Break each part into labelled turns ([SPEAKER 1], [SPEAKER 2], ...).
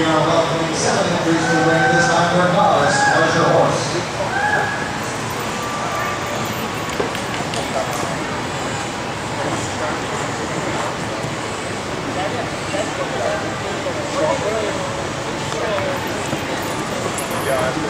[SPEAKER 1] We are welcoming seven entries to the this time for Horse. A and riders for complete.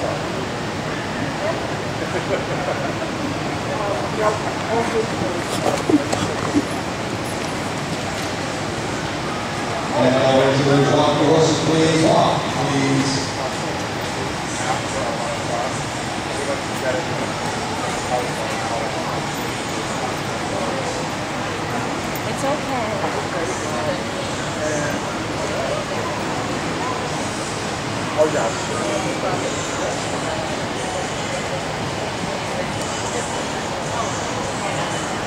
[SPEAKER 1] Please. Walk, please.
[SPEAKER 2] It's okay.
[SPEAKER 1] Oh,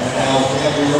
[SPEAKER 1] and now enter your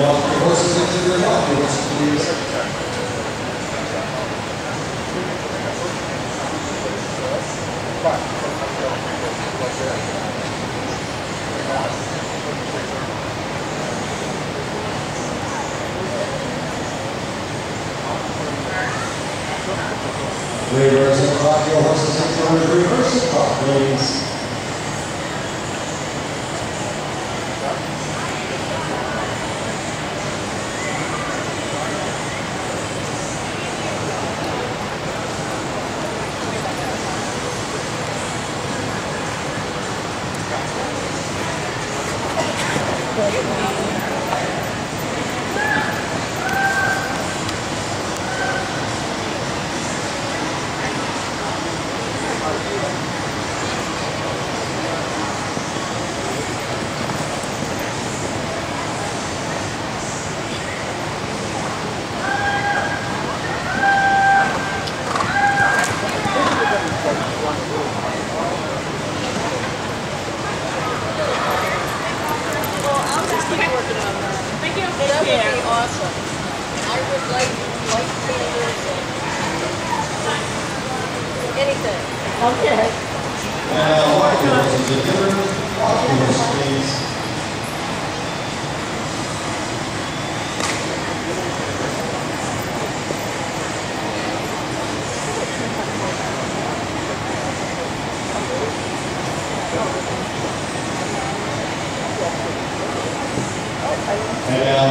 [SPEAKER 1] your horses walk your horses, the walk, please.
[SPEAKER 3] That would be awesome. I would like light fingers and anything.
[SPEAKER 2] Okay.
[SPEAKER 1] Horses, please. And now,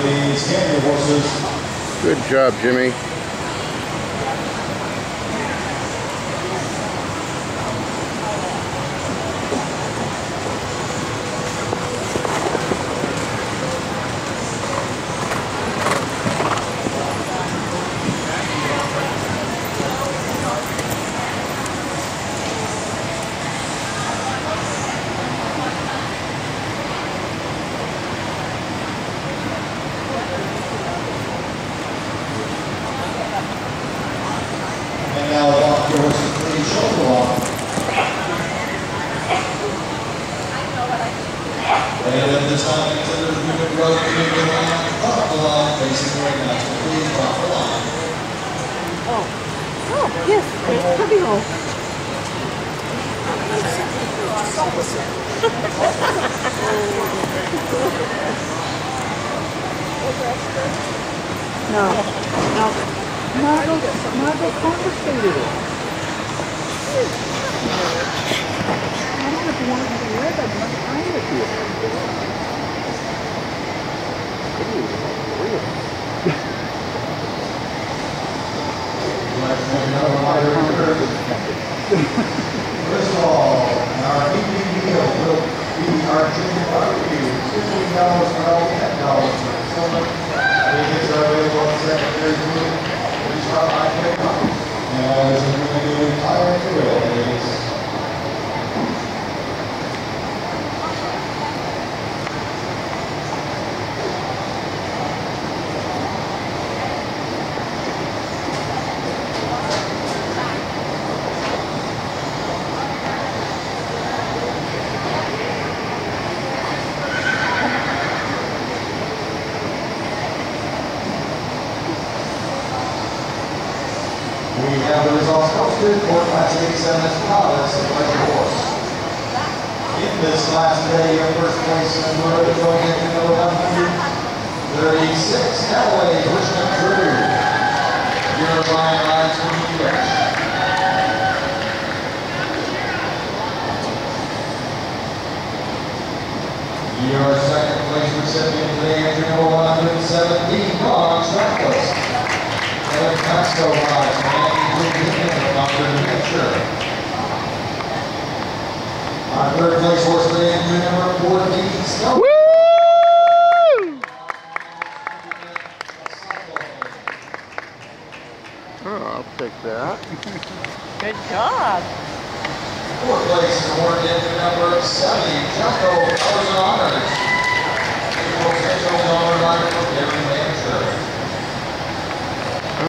[SPEAKER 1] please, hand your horses.
[SPEAKER 4] Good job, Jimmy.
[SPEAKER 1] And now walk your horses, please, shoulder walk. And at this time, into the ribbon road, community line, walk the line, facing the ring master, please walk the line.
[SPEAKER 2] Oh, yes, hole.
[SPEAKER 4] No, no. Margot, Margot confiscated it. I don't know if you want to have a red, I'd like to find it here.
[SPEAKER 1] Let's make The for Class 87 Escaladas of. In this last day, your first place number is going into number 136, Callaway, Richmond Drew. Line lines from the U.S. Your second place recipient today, entry number 117, Ron Strackles. Kevin Pasco rides, Number Woo!
[SPEAKER 4] Oh, I'll take that.
[SPEAKER 3] Good job.
[SPEAKER 1] Fourth place is awarded to number Jumbo Colors Honors.